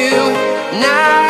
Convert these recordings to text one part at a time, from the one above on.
Heroes tonight.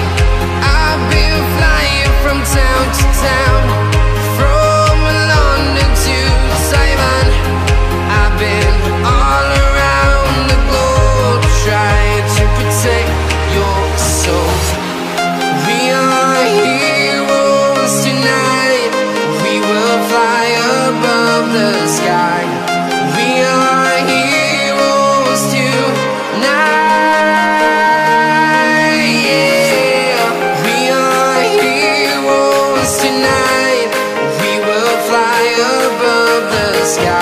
sky.